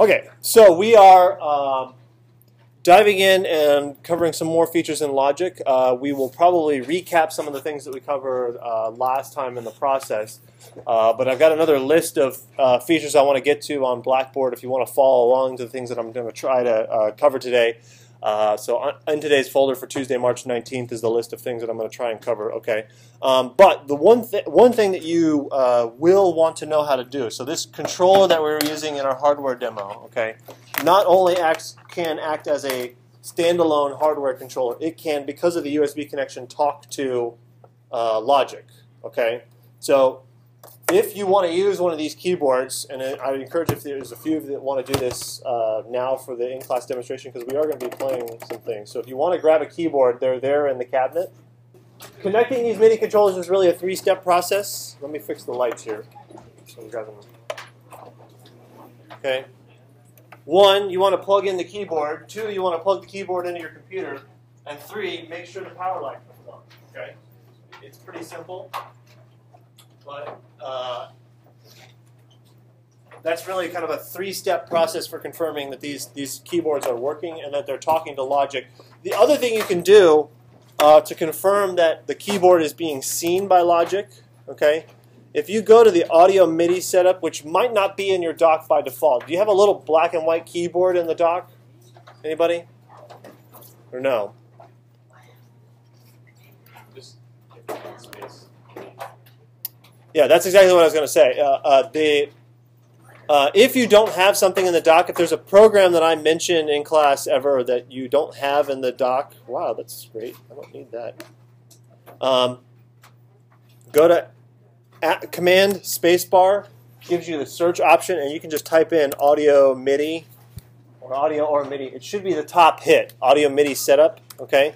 Okay, so we are um, diving in and covering some more features in Logic. Uh, we will probably recap some of the things that we covered uh, last time in the process. Uh, but I've got another list of uh, features I want to get to on Blackboard if you want to follow along to the things that I'm going to try to uh, cover today. Uh, so on, in today's folder for Tuesday, March 19th is the list of things that I'm going to try and cover. Okay, um, but the one one thing that you uh, will want to know how to do. So this controller that we are using in our hardware demo, okay, not only acts can act as a standalone hardware controller, it can because of the USB connection talk to uh, Logic. Okay, so if you want to use one of these keyboards, and I encourage if there's a few of you that want to do this uh, now for the in-class demonstration, because we are going to be playing some things. So if you want to grab a keyboard, they're there in the cabinet. Connecting these MIDI controllers is really a three-step process. Let me fix the lights here. So them. Okay. One, you want to plug in the keyboard. Two, you want to plug the keyboard into your computer. And three, make sure the power light comes on. Okay. It's pretty simple. But uh, that's really kind of a three-step process for confirming that these, these keyboards are working and that they're talking to Logic. The other thing you can do uh, to confirm that the keyboard is being seen by Logic, okay, if you go to the audio MIDI setup, which might not be in your dock by default, do you have a little black and white keyboard in the dock? Anybody? Or no? Yeah, that's exactly what I was going to say. Uh, uh, the, uh, if you don't have something in the dock, if there's a program that I mention in class ever that you don't have in the dock, wow, that's great. I don't need that. Um, go to command spacebar, gives you the search option, and you can just type in audio MIDI or audio or MIDI. It should be the top hit, audio MIDI setup. Okay.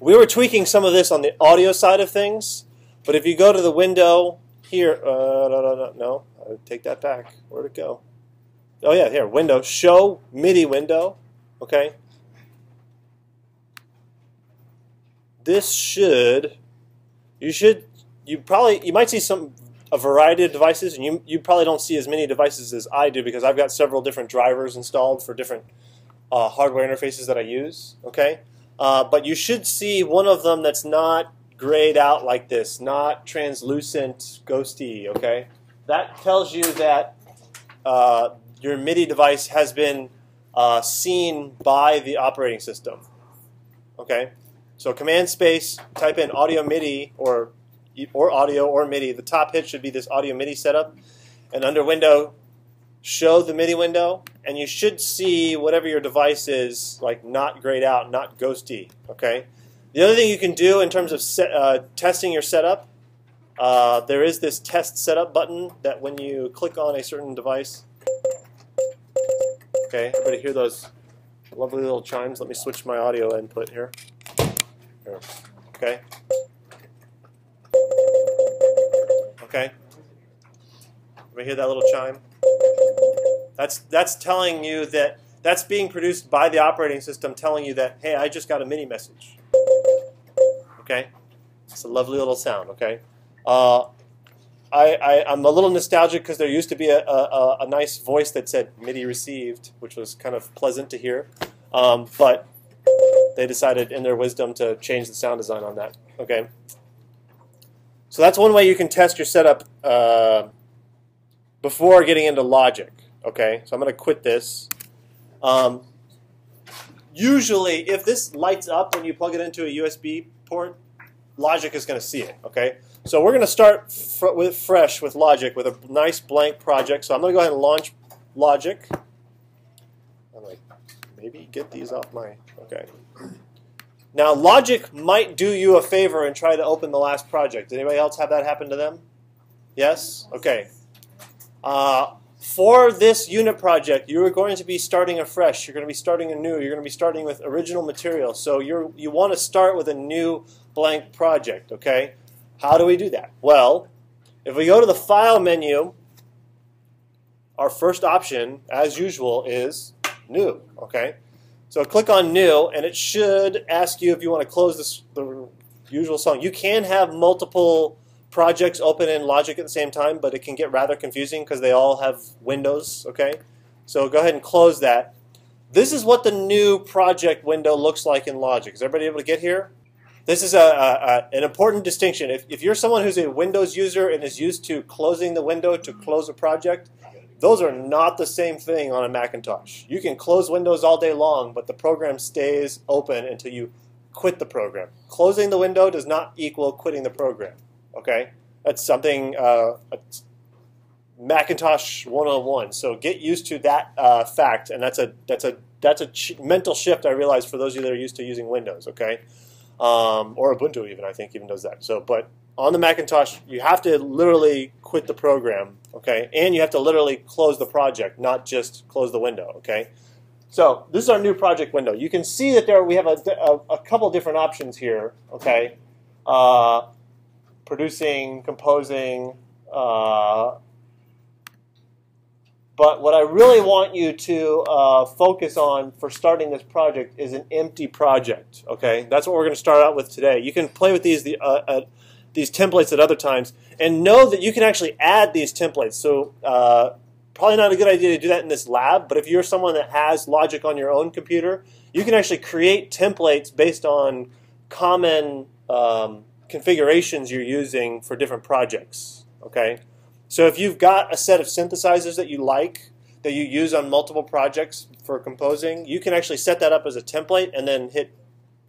We were tweaking some of this on the audio side of things. But if you go to the window here, uh, no, no, no, no, take that back. Where'd it go? Oh yeah, here, window, show MIDI window, okay? This should, you should, you probably, you might see some, a variety of devices, and you, you probably don't see as many devices as I do because I've got several different drivers installed for different uh, hardware interfaces that I use, okay? Uh, but you should see one of them that's not grayed out like this, not translucent, ghosty, okay? That tells you that uh, your MIDI device has been uh, seen by the operating system, okay? So command space, type in audio MIDI or, or audio or MIDI. The top hit should be this audio MIDI setup. And under window, show the MIDI window, and you should see whatever your device is, like not grayed out, not ghosty, okay? The other thing you can do in terms of set, uh, testing your setup, uh, there is this test setup button that when you click on a certain device, okay, everybody hear those lovely little chimes? Let me switch my audio input here. here. Okay. Okay. Everybody hear that little chime? That's that's telling you that that's being produced by the operating system telling you that, hey, I just got a MIDI message. Okay? It's a lovely little sound, okay? Uh, I, I, am a little nostalgic because there used to be a, a, a, nice voice that said MIDI received, which was kind of pleasant to hear. Um, but they decided in their wisdom to change the sound design on that. Okay? So that's one way you can test your setup uh, before getting into Logic. Okay? So I'm going to quit this. Um, usually, if this lights up when you plug it into a USB port, Logic is going to see it. Okay, so we're going to start fr with fresh with Logic with a nice blank project. So I'm going to go ahead and launch Logic. I'm like, maybe get these off my. Okay. Now Logic might do you a favor and try to open the last project. Did anybody else have that happen to them? Yes. Okay. Uh, for this unit project, you are going to be starting afresh. You're going to be starting anew. You're going to be starting with original material. So you're, you want to start with a new blank project, okay? How do we do that? Well, if we go to the File menu, our first option, as usual, is New, okay? So click on New, and it should ask you if you want to close this, the usual song. You can have multiple projects open in Logic at the same time, but it can get rather confusing because they all have windows, okay? So go ahead and close that. This is what the new project window looks like in Logic. Is everybody able to get here? This is a, a, a, an important distinction. If, if you're someone who's a Windows user and is used to closing the window to close a project, those are not the same thing on a Macintosh. You can close Windows all day long, but the program stays open until you quit the program. Closing the window does not equal quitting the program. Okay, that's something uh, Macintosh 101. So get used to that uh, fact, and that's a that's a that's a ch- mental shift I realize for those of you that are used to using Windows. Okay, um, or Ubuntu even I think even does that. So, but on the Macintosh, you have to literally quit the program. Okay, and you have to literally close the project, not just close the window. Okay. So this is our new project window. You can see that there we have a, a, a couple different options here. Okay, uh, producing, composing. Uh, but what I really want you to uh, focus on for starting this project is an empty project. Okay, that's what we're going to start out with today. You can play with these the, uh, uh, these templates at other times, and know that you can actually add these templates. So uh, probably not a good idea to do that in this lab. But if you're someone that has Logic on your own computer, you can actually create templates based on common um, configurations you're using for different projects. Okay. So if you've got a set of synthesizers that you like, that you use on multiple projects for composing, you can actually set that up as a template and then hit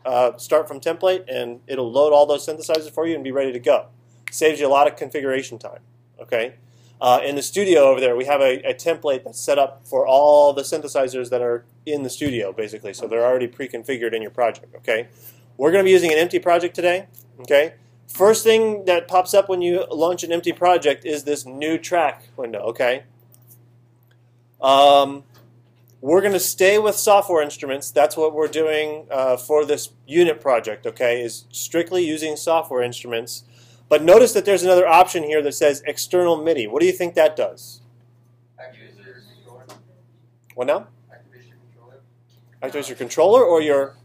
uh, start from template and it'll load all those synthesizers for you and be ready to go. Saves you a lot of configuration time. Okay. Uh, in the studio over there, we have a, a, template that's set up for all the synthesizers that are in the studio, basically. So they're already pre-configured in your project. Okay. We're going to be using an empty project today. Okay. First thing that pops up when you launch an empty project is this new track window, okay? Um, we're going to stay with software instruments. That's what we're doing uh, for this unit project, okay, is strictly using software instruments. But notice that there's another option here that says external MIDI. What do you think that does? What now? Activate your controller or your,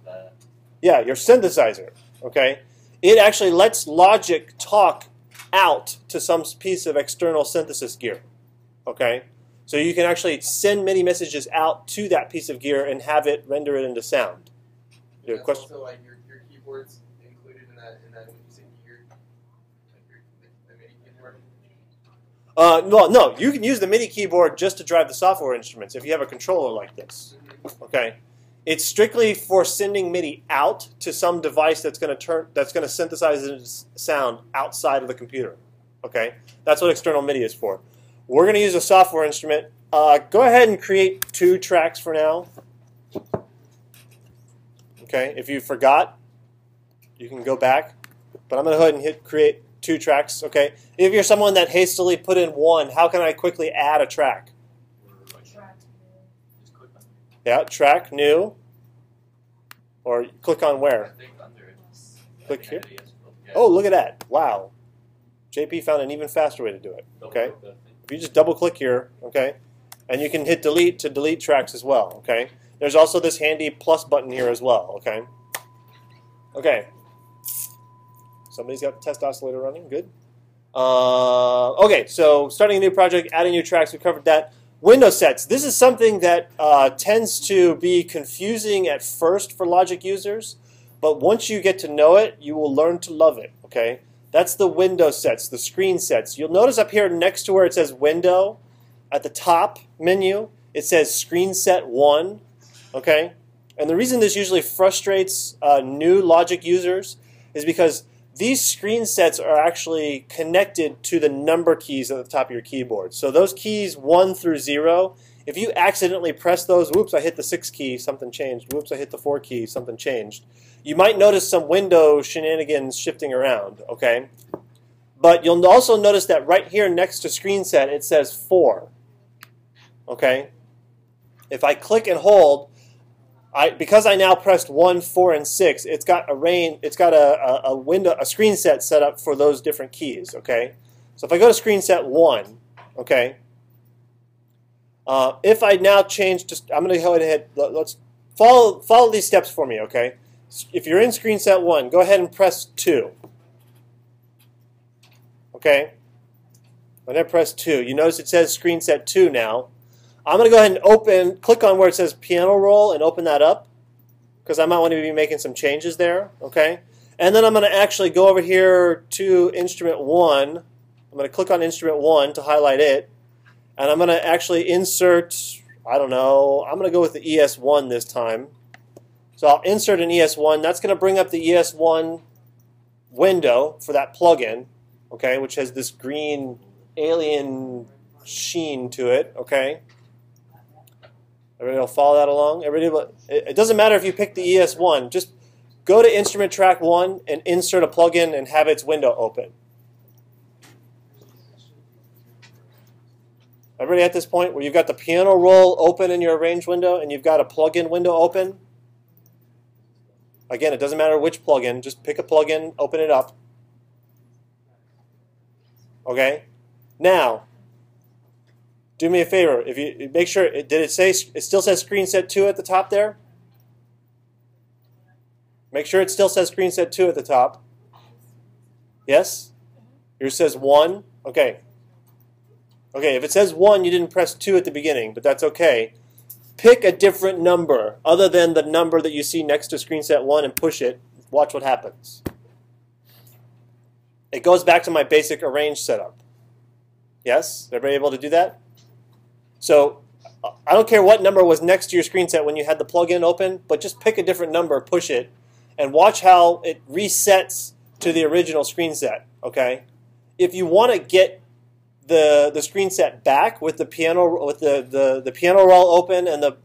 yeah, your synthesizer, okay? It actually lets logic talk out to some piece of external synthesis gear. Okay? So you can actually send MIDI messages out to that piece of gear and have it render it into sound. Your question? Also, like your, your keyboards included in that, in that when you say gear, like your, the, MIDI keyboard? Uh, no, no, you can use the MIDI keyboard just to drive the software instruments if you have a controller like this. Mm-hmm. Okay? It's strictly for sending MIDI out to some device that's going to turn that's going to synthesize sound outside of the computer. Okay, that's what external MIDI is for. We're going to use a software instrument. Uh, go ahead and create two tracks for now. Okay, if you forgot, you can go back. But I'm going to go ahead and hit create two tracks. Okay, if you're someone that hastily put in one, how can I quickly add a track? Yeah, track new. Or click on where? Click here. Oh, look at that. Wow. JP found an even faster way to do it. Okay. If you just double click here, okay, and you can hit delete to delete tracks as well, okay. There's also this handy plus button here as well, okay. Okay. Somebody's got the test oscillator running. Good. Uh, okay, so starting a new project, adding new tracks. We covered that. Window sets. This is something that uh, tends to be confusing at first for Logic users, but once you get to know it, you will learn to love it. Okay, that's the window sets, the screen sets. You'll notice up here next to where it says Window, at the top menu, it says Screen Set One. Okay, and the reason this usually frustrates uh, new Logic users is because these screen sets are actually connected to the number keys at the top of your keyboard. So those keys 1 through 0, if you accidentally press those, whoops, I hit the 6 key, something changed. Whoops, I hit the 4 key, something changed. You might notice some window shenanigans shifting around, okay? But you'll also notice that right here next to screen set, it says 4, okay? If I click and hold, I, because I now pressed one, four, and six, it's got a rain, it's got a, a, a, window, a screen set set up for those different keys. Okay, so if I go to screen set one, okay, uh, if I now change, just I'm going to go ahead. Let's follow follow these steps for me. Okay, if you're in screen set one, go ahead and press two. Okay? When I press 2, you notice it says screen set 2 now. I'm going to go ahead and open, click on where it says piano roll and open that up because I might want to be making some changes there. Okay? And then I'm going to actually go over here to instrument 1. I'm going to click on instrument 1 to highlight it. And I'm going to actually insert, I don't know, I'm going to go with the ES1 this time. So I'll insert an ES1. That's going to bring up the ES1 window for that plugin, okay, which has this green alien sheen to it, okay? Everybody will follow that along? Everybody, it doesn't matter if you pick the ES1. Just go to Instrument Track 1 and insert a plugin and have its window open. Everybody at this point where you've got the piano roll open in your arrange window and you've got a plugin window open? Again, it doesn't matter which plugin. Just pick a plugin, open it up. Okay? Now, do me a favor. If you make sure, did it say it still says screen set two at the top there? Make sure it still says screen set two at the top. Yes? Yours says one. Okay. Okay, if it says one, you didn't press two at the beginning, but that's okay pick a different number other than the number that you see next to screen set 1 and push it. Watch what happens. It goes back to my basic arrange setup. Yes? Everybody able to do that? So uh, I don't care what number was next to your screen set when you had the plugin open, but just pick a different number, push it, and watch how it resets to the original screen set. Okay? If you want to get the the screen set back with the piano with the, the, the piano roll open and the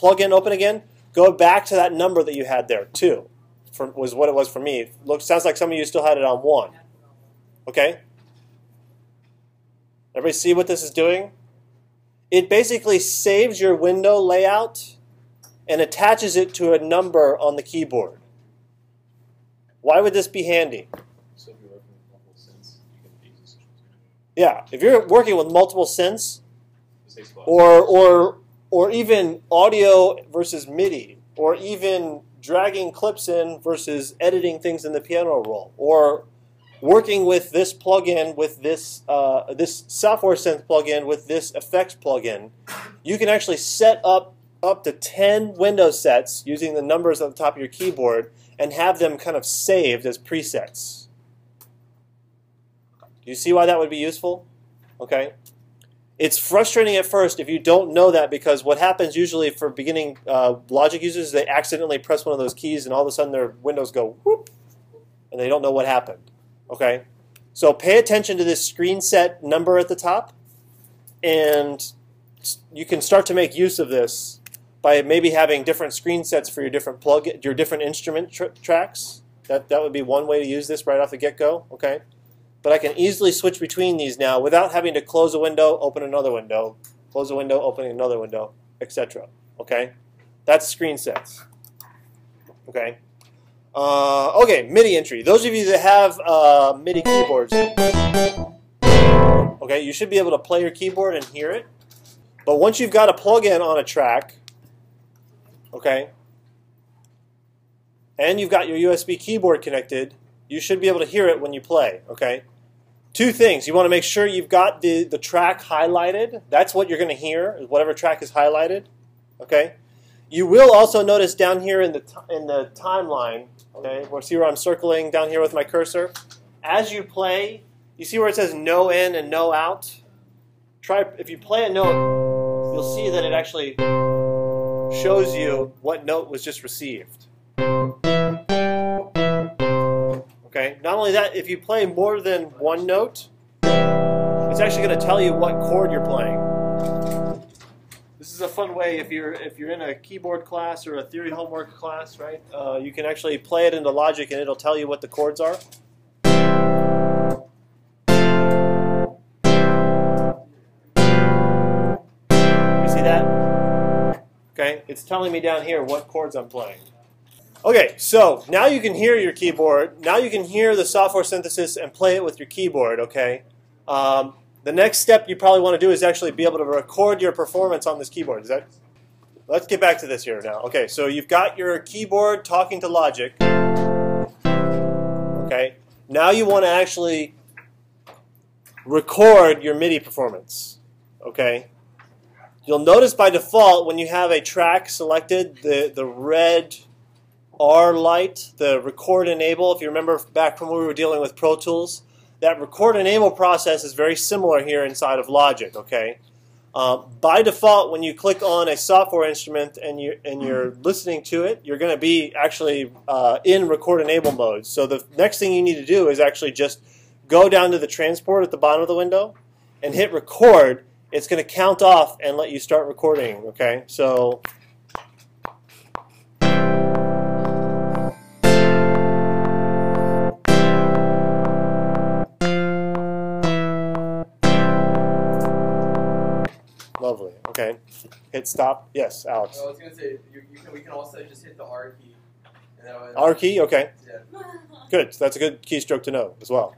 plugin open again, go back to that number that you had there. Two for, was what it was for me. Looks sounds like some of you still had it on one. Okay. Everybody see what this is doing? It basically saves your window layout and attaches it to a number on the keyboard. Why would this be handy? Yeah, if you're working with multiple synths, or or or even audio versus MIDI, or even dragging clips in versus editing things in the piano roll, or working with this plugin with this uh, this software synth plugin with this effects plugin, you can actually set up up to 10 window sets using the numbers on the top of your keyboard and have them kind of saved as presets. Do you see why that would be useful? Okay? It's frustrating at first if you don't know that because what happens usually for beginning uh, logic users is they accidentally press one of those keys and all of a sudden their windows go whoop and they don't know what happened. Okay? So pay attention to this screen set number at the top and you can start to make use of this by maybe having different screen sets for your different plug your different instrument tr tracks. That that would be one way to use this right off the get-go, okay? But I can easily switch between these now without having to close a window, open another window, close a window, open another window, etc. Okay? That's screen sets. Okay? Uh, okay, MIDI entry. Those of you that have uh, MIDI keyboards, okay, you should be able to play your keyboard and hear it. But once you've got a plug-in on a track, okay, and you've got your USB keyboard connected, you should be able to hear it when you play, okay? Two things. You want to make sure you've got the, the track highlighted. That's what you're going to hear, whatever track is highlighted, okay? You will also notice down here in the, in the timeline, okay, we'll see where I'm circling down here with my cursor. As you play, you see where it says no in and no out? Try, if you play a note, you'll see that it actually shows you what note was just received. Okay. Not only that, if you play more than one note, it's actually going to tell you what chord you're playing. This is a fun way if you're if you're in a keyboard class or a theory homework class, right? Uh, you can actually play it into Logic and it'll tell you what the chords are. You see that? Okay, it's telling me down here what chords I'm playing. Okay, so now you can hear your keyboard. Now you can hear the software synthesis and play it with your keyboard, okay? Um, the next step you probably want to do is actually be able to record your performance on this keyboard. Is that? Let's get back to this here now. Okay, so you've got your keyboard talking to Logic. Okay, now you want to actually record your MIDI performance. Okay? You'll notice by default when you have a track selected, the, the red R light, the record enable, if you remember back from when we were dealing with Pro Tools, that record enable process is very similar here inside of Logic, okay? Uh, by default, when you click on a software instrument and, you, and you're listening to it, you're going to be actually uh, in record enable mode. So the next thing you need to do is actually just go down to the transport at the bottom of the window and hit record. It's going to count off and let you start recording, okay? So Lovely. Okay. Hit stop. Yes, Alex. I was gonna say you, you can, we can also just hit the R key. R key. Okay. Yeah. Good. So that's a good keystroke to know as well.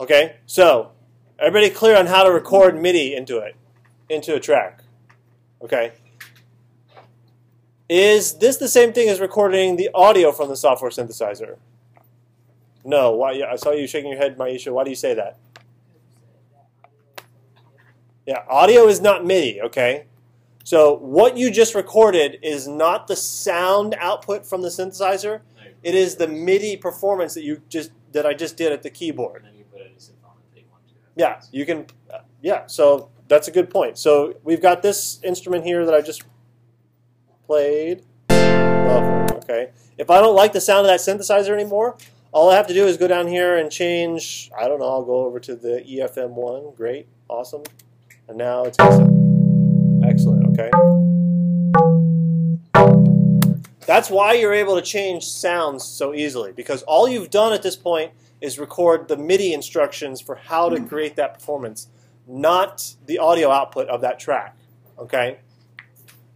Okay. So everybody clear on how to record MIDI into it, into a track. Okay. Is this the same thing as recording the audio from the software synthesizer? No. Why? I saw you shaking your head, Maisha. Why do you say that? Yeah, audio is not MIDI, okay? So what you just recorded is not the sound output from the synthesizer. It is the MIDI performance that you just that I just did at the keyboard. You put any synth on that they want to. Yeah, you can. Uh, yeah, so that's a good point. So we've got this instrument here that I just played. Lovely. Okay. If I don't like the sound of that synthesizer anymore, all I have to do is go down here and change. I don't know. I'll go over to the EFM one. Great. Awesome. And now it's missing. Excellent. Okay. That's why you're able to change sounds so easily because all you've done at this point is record the MIDI instructions for how to create that performance, not the audio output of that track. Okay.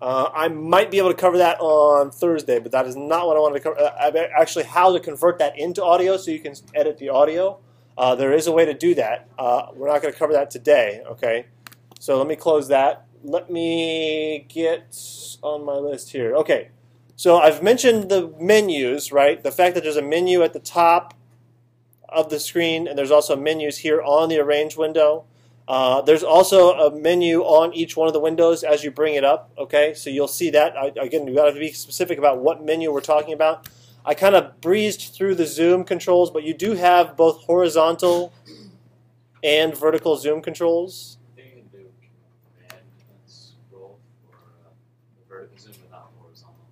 Uh, I might be able to cover that on Thursday, but that is not what I wanted to cover. Uh, actually, how to convert that into audio so you can edit the audio. Uh, there is a way to do that. Uh, we're not going to cover that today. Okay. So let me close that. Let me get on my list here. Okay. So I've mentioned the menus, right? The fact that there's a menu at the top of the screen, and there's also menus here on the arrange window. Uh, there's also a menu on each one of the windows as you bring it up. Okay, so you'll see that. I, again, you got to be specific about what menu we're talking about. I kind of breezed through the zoom controls, but you do have both horizontal and vertical zoom controls. I think you can do command and scroll for uh, the vertical zoom without horizontal.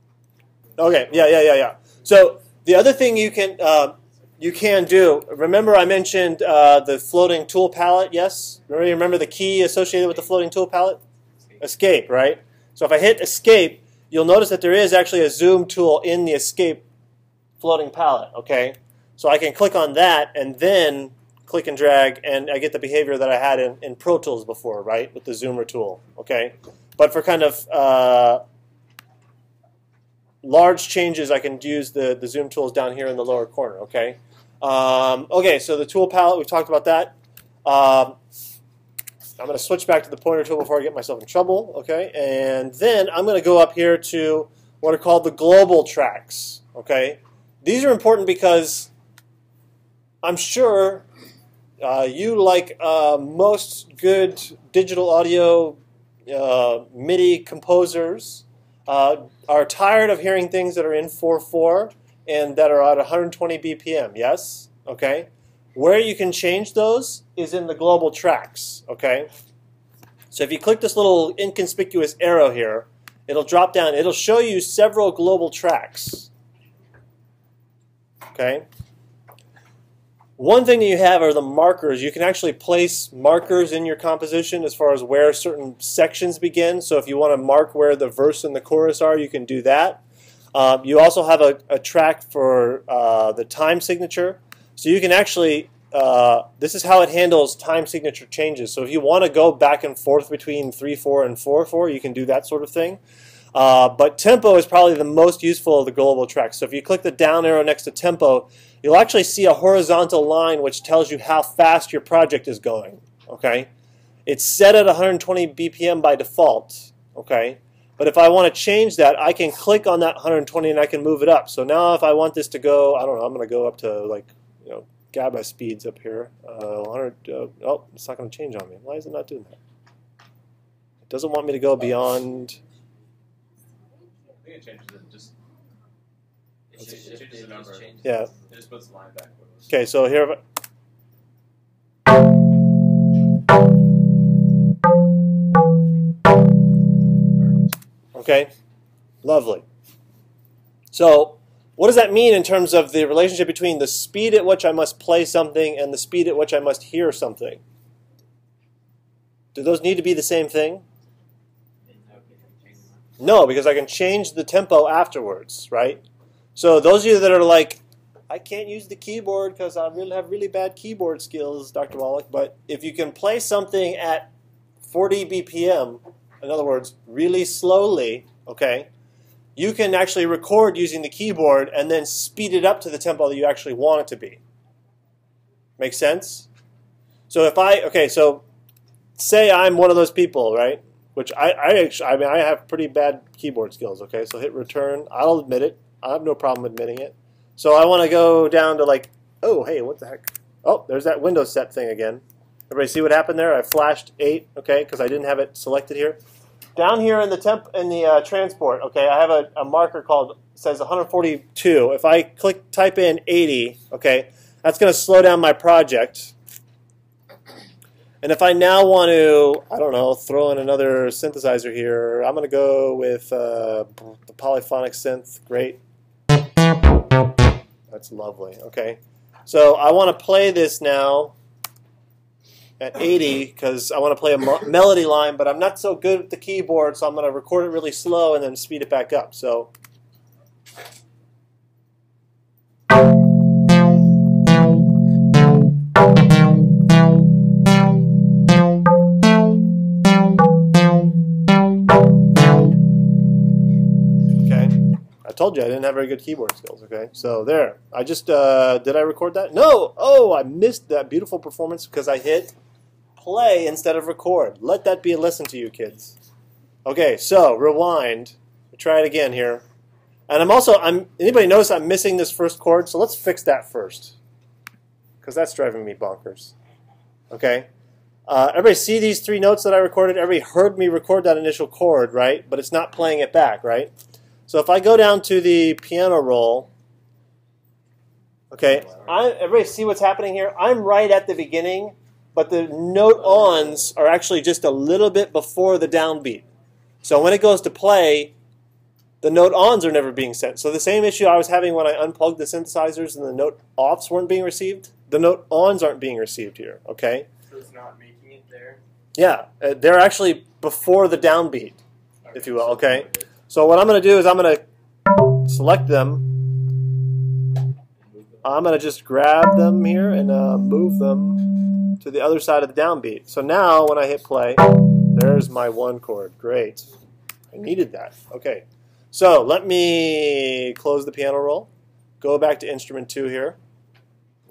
Okay, yeah, yeah, yeah, yeah. So the other thing you can uh, you can do. Remember, I mentioned uh, the floating tool palette. Yes, remember, remember the key associated with the floating tool palette? Escape, right? So if I hit escape, you'll notice that there is actually a zoom tool in the escape floating palette. Okay, so I can click on that and then click and drag, and I get the behavior that I had in, in Pro Tools before, right, with the zoomer tool. Okay, but for kind of uh, large changes, I can use the, the zoom tools down here in the lower corner, okay? Um, okay, so the tool palette, we've talked about that. Um, I'm going to switch back to the pointer tool before I get myself in trouble, okay? And then I'm going to go up here to what are called the global tracks, okay? These are important because I'm sure uh, you, like uh, most good digital audio uh, MIDI composers, uh, are tired of hearing things that are in 4.4 and that are at 120 BPM, yes? Okay. Where you can change those is in the global tracks, okay? So if you click this little inconspicuous arrow here, it'll drop down. It'll show you several global tracks, okay? One thing that you have are the markers. You can actually place markers in your composition as far as where certain sections begin. So if you want to mark where the verse and the chorus are, you can do that. Um, you also have a, a track for uh, the time signature. So you can actually, uh, this is how it handles time signature changes. So if you want to go back and forth between 3-4 and 4-4, you can do that sort of thing. Uh, but tempo is probably the most useful of the global tracks. So if you click the down arrow next to tempo, you'll actually see a horizontal line which tells you how fast your project is going. Okay, It's set at 120 BPM by default. Okay, But if I want to change that, I can click on that 120 and I can move it up. So now if I want this to go, I don't know, I'm going to go up to like, you know, gabber speeds up here. Uh, 100. Uh, oh, it's not going to change on me. Why is it not doing that? It doesn't want me to go beyond. I think it changes it just. It It changes the number. change Yeah. It just puts the line back. where it was. Okay, so here. Okay, lovely. So, what does that mean in terms of the relationship between the speed at which I must play something and the speed at which I must hear something? Do those need to be the same thing? No, because I can change the tempo afterwards, right? So those of you that are like, I can't use the keyboard because I really have really bad keyboard skills, Dr. Wolek. But if you can play something at 40 BPM, in other words, really slowly, okay, you can actually record using the keyboard and then speed it up to the tempo that you actually want it to be. Make sense? So if I okay, so say I'm one of those people, right? Which I, I actually, I mean, I have pretty bad keyboard skills. Okay, so hit return. I'll admit it. I have no problem admitting it. So I want to go down to like, oh, hey, what the heck? Oh, there's that window set thing again. Everybody see what happened there? I flashed eight, okay, because I didn't have it selected here. Down here in the temp in the uh, transport, okay, I have a, a marker called says 142. If I click type in 80, okay, that's going to slow down my project. And if I now want to, I don't know, throw in another synthesizer here, I'm going to go with uh, the polyphonic synth. Great. That's lovely. Okay. So I want to play this now at 80 because I want to play a melody line, but I'm not so good with the keyboard, so I'm going to record it really slow and then speed it back up. So. Told you I didn't have very good keyboard skills. Okay, so there. I just uh, did I record that? No. Oh, I missed that beautiful performance because I hit play instead of record. Let that be a lesson to you, kids. Okay, so rewind. Try it again here. And I'm also I'm. Anybody notice I'm missing this first chord? So let's fix that first, because that's driving me bonkers. Okay. Uh, everybody see these three notes that I recorded? Everybody heard me record that initial chord, right? But it's not playing it back, right? So if I go down to the piano roll, okay, I, everybody see what's happening here? I'm right at the beginning, but the note ons are actually just a little bit before the downbeat. So when it goes to play, the note ons are never being sent. So the same issue I was having when I unplugged the synthesizers and the note offs weren't being received, the note ons aren't being received here, okay? So it's not making it there. Yeah, uh, they're actually before the downbeat, if you will, okay? So what I'm going to do is I'm going to select them. I'm going to just grab them here and uh, move them to the other side of the downbeat. So now when I hit play, there's my one chord. Great. I needed that. Okay. So let me close the piano roll. Go back to instrument two here.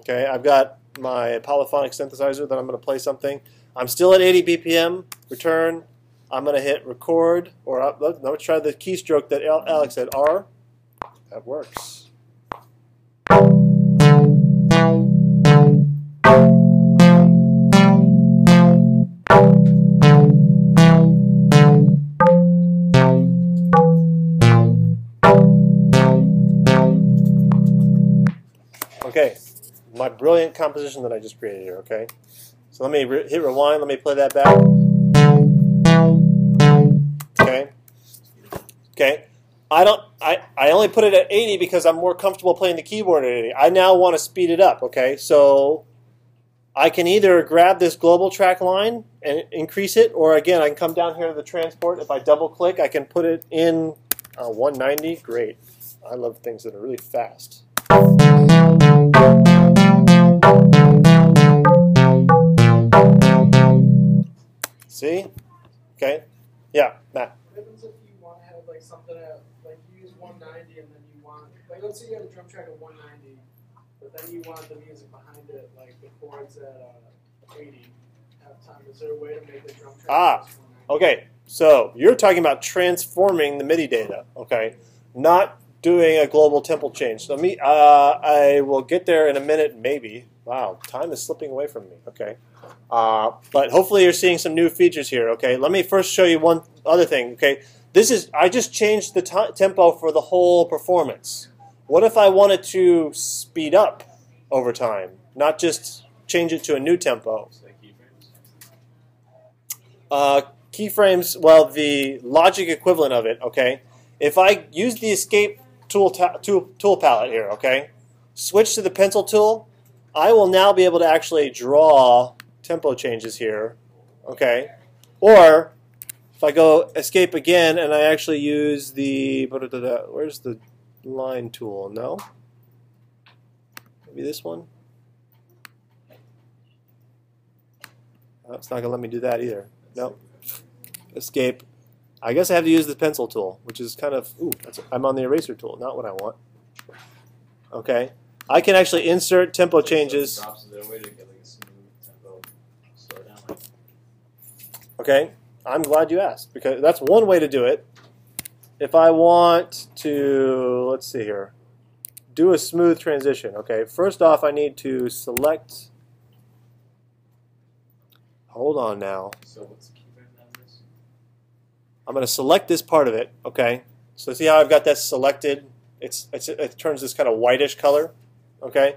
Okay, I've got my polyphonic synthesizer that I'm going to play something. I'm still at 80 BPM. Return. I'm going to hit record, or uh, let- let's try the keystroke that Alex said, R. That works. Okay, my brilliant composition that I just created here, okay? So let me re- hit rewind, let me play that back. Okay. I don't I, I only put it at 80 because I'm more comfortable playing the keyboard at 80. I now want to speed it up, okay? So I can either grab this global track line and increase it, or again, I can come down here to the transport. If I double click, I can put it in uh, 190. Great. I love things that are really fast. See? Okay. Yeah, Matt. Like something at like you use 190 and then you want like let's say you have a drum track at 190, but then you want the music behind it like the chords at uh, 80 have time. Is there a way to make the drum track? Ah, Okay, so you're talking about transforming the MIDI data, okay? Not doing a global tempo change. So me, uh, I will get there in a minute, maybe. Wow, time is slipping away from me. Okay. Uh, but hopefully you're seeing some new features here. Okay. Let me first show you one other thing. Okay. This is I just changed the tempo for the whole performance. What if I wanted to speed up over time, not just change it to a new tempo? Uh, keyframes, well, the logic equivalent of it, okay? If I use the escape tool, tool, tool palette here, okay? Switch to the pencil tool, I will now be able to actually draw tempo changes here, okay? Or if I go escape again and I actually use the, where's the line tool? No? Maybe this one? Oh, it's not going to let me do that either. Nope. Escape. I guess I have to use the pencil tool, which is kind of, ooh, that's, I'm on the eraser tool, not what I want. Okay. I can actually insert tempo changes. Drops is there a way to get like a smooth tempo slow down? Like, Okay. I'm glad you asked because that's one way to do it. If I want to, let's see here, do a smooth transition. Okay. First off, I need to select. Hold on now. so what's the keyframe on? I'm going to select this part of it, okay? So see how I've got that selected? It's, it's It turns this kind of whitish color, okay?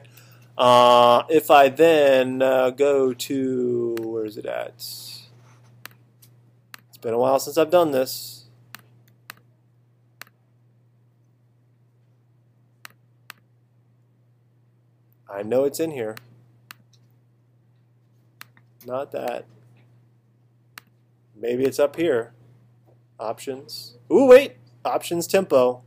Uh, if I then uh, go to, where is it at? It's been a while since I've done this. I know it's in here. Not that. Maybe it's up here. Options. Ooh, wait. Options tempo.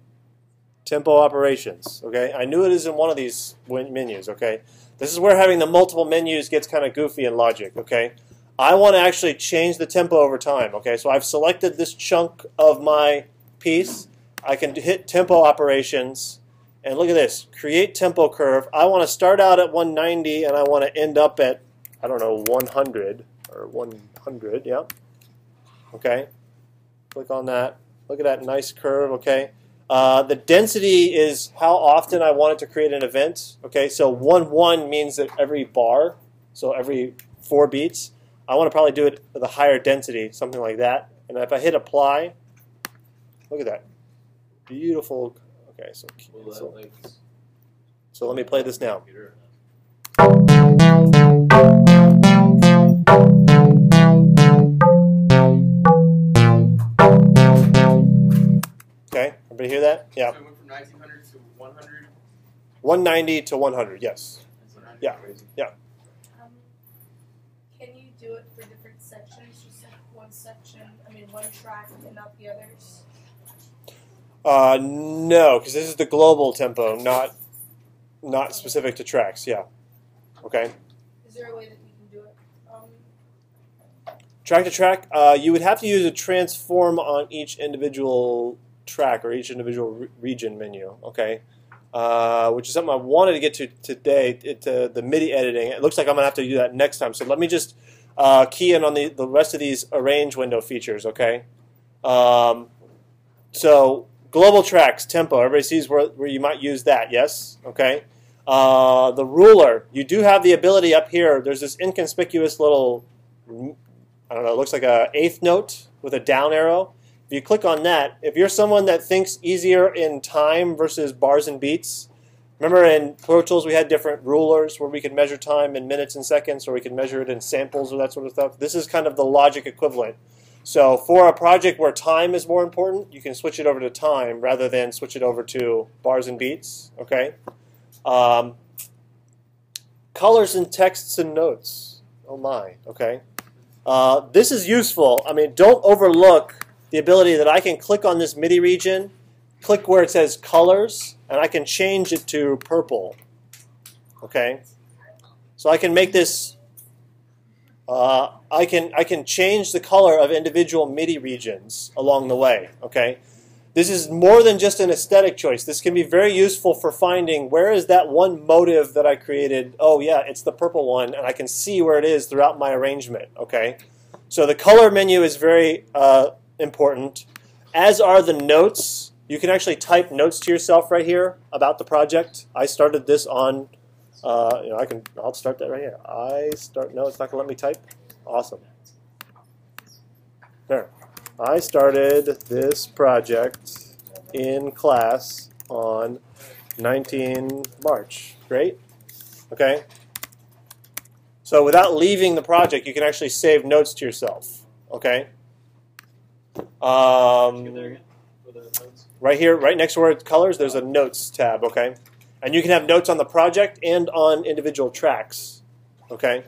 Tempo operations. Okay. I knew it is in one of these menus. Okay. This is where having the multiple menus gets kind of goofy in logic. Okay. I want to actually change the tempo over time. Okay. So I've selected this chunk of my piece. I can hit tempo operations. And look at this. Create tempo curve. I want to start out at 190 and I want to end up at, I don't know, 100 or 100. Yeah. Okay. Click on that. Look at that nice curve. Okay. Uh, the density is how often I want it to create an event. Okay. So one one means that every bar, so every four beats. I want to probably do it with a higher density, something like that. And if I hit apply, look at that, beautiful. Okay. So so, so let me play this now. Okay. Everybody hear that? Yeah. So it went from 1900 to 100. 190 to 100. Yes. Yeah, Yeah. Crazy? Um, can you do it for different sections? Just like one section, I mean, one track and not the others? Uh, no, because this is the global tempo, not not specific to tracks. Yeah. Okay. Is there a way that we can do it? Um, Track to track, uh, you would have to use a transform on each individual track or each individual re- region menu. Okay. Uh, which is something I wanted to get to today. It, uh, the MIDI editing. It looks like I'm gonna have to do that next time. So let me just uh, key in on the, the rest of these arrange window features. Okay. Um, so global tracks tempo. Everybody sees where, where you might use that. Yes. Okay. Uh, the ruler. You do have the ability up here. There's this inconspicuous little I don't know, it looks like a eighth note with a down arrow. If you click on that, if you're someone that thinks easier in time versus bars and beats, remember in Pro Tools we had different rulers where we could measure time in minutes and seconds, or we could measure it in samples or that sort of stuff. This is kind of the logic equivalent. So for a project where time is more important, you can switch it over to time rather than switch it over to bars and beats. Okay. Um, colors and texts and notes. Oh my. Okay. Uh, this is useful. I mean, don't overlook the ability that I can click on this MIDI region, click where it says colors, and I can change it to purple. Okay, so I can make this. Uh, I can I can change the color of individual MIDI regions along the way. Okay, this is more than just an aesthetic choice. This can be very useful for finding where is that one motive that I created. Oh yeah, it's the purple one, and I can see where it is throughout my arrangement. Okay, so the color menu is very uh, important, as are the notes. You can actually type notes to yourself right here about the project. I started this on Uh, you know, I can. I'll start that right here. I start. No, it's not gonna let me type. Awesome. There. I started this project in class on 19 March. Great. Okay. So without leaving the project, you can actually save notes to yourself. Okay. Um, Get there again for the notes. Right here, right next to where it colors, there's a notes tab, okay? And you can have notes on the project and on individual tracks, okay?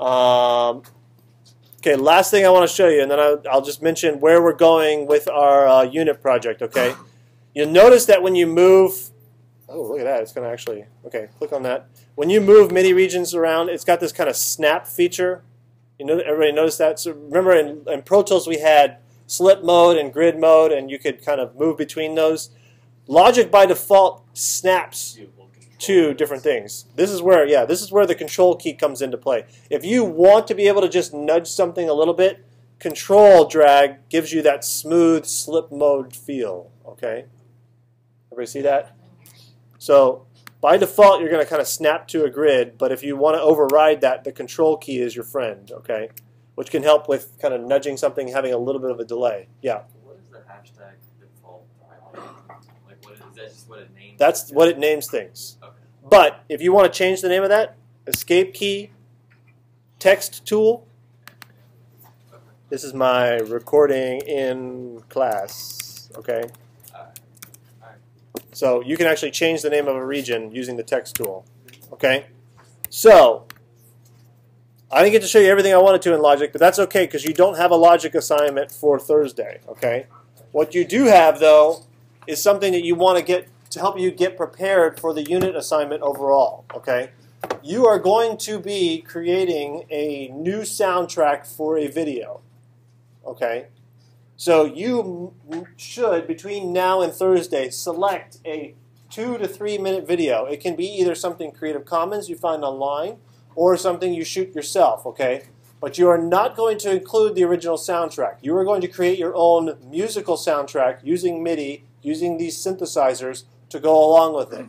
Um, okay, last thing I want to show you, and then I'll, I'll just mention where we're going with our uh, unit project, okay? You'll notice that when you move, oh, look at that, it's going to actually, okay, click on that. When you move MIDI regions around, it's got this kind of snap feature. You know, everybody notice that? So remember in, in Pro Tools we had slip mode and grid mode, and you could kind of move between those. Logic by default snaps to different things. This is where, yeah, this is where the control key comes into play. If you want to be able to just nudge something a little bit, control drag gives you that smooth slip mode feel. Okay, everybody see that? So by default, you're going to kind of snap to a grid, but if you want to override that, the control key is your friend. Okay, which can help with kind of nudging something, having a little bit of a delay. Yeah. What is the hashtag default? Like, what is, is that just what it names? That's what it names things. Okay. But if you want to change the name of that, escape key, text tool. Okay. This is my recording in class. Okay. Alright. Alright. So you can actually change the name of a region using the text tool. Okay. So I didn't get to show you everything I wanted to in Logic, but that's okay because you don't have a Logic assignment for Thursday. Okay. What you do have though is something that you want to get to help you get prepared for the unit assignment overall. Okay. You are going to be creating a new soundtrack for a video. Okay. So you should, between now and Thursday, select a two to three minute video. It can be either something Creative Commons you find online or something you shoot yourself, okay? But you are not going to include the original soundtrack. You are going to create your own musical soundtrack using MIDI, using these synthesizers to go along with it.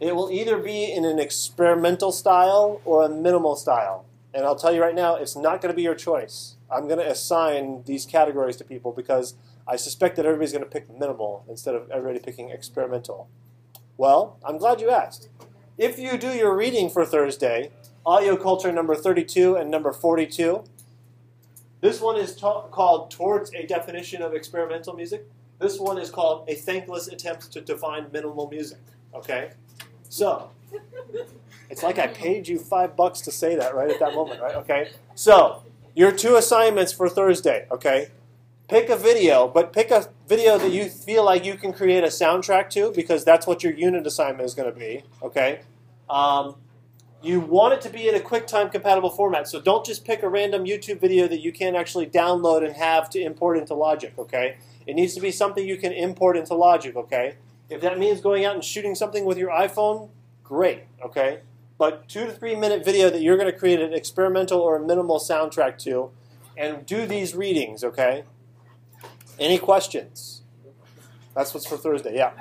It will either be in an experimental style or a minimal style. And I'll tell you right now, it's not going to be your choice. I'm going to assign these categories to people because I suspect that everybody's going to pick minimal instead of everybody picking experimental. Well, I'm glad you asked. If you do your reading for Thursday, audio culture number 32 and number 42, this one is ta- called Towards a Definition of Experimental Music. This one is called A Thankless Attempt to Define Minimal Music. Okay? So, it's like I paid you five bucks to say that right at that moment, right? Okay? So, your two assignments for Thursday, okay? Pick a video, but pick a video that you feel like you can create a soundtrack to because that's what your unit assignment is going to be, okay? Um, you want it to be in a QuickTime compatible format, so don't just pick a random YouTube video that you can't actually download and have to import into Logic, okay? It needs to be something you can import into Logic, okay? If that means going out and shooting something with your iPhone, great, okay? But two to three minute video that you're going to create an experimental or a minimal soundtrack to, and do these readings, okay? Any questions? That's what's for Thursday, yeah.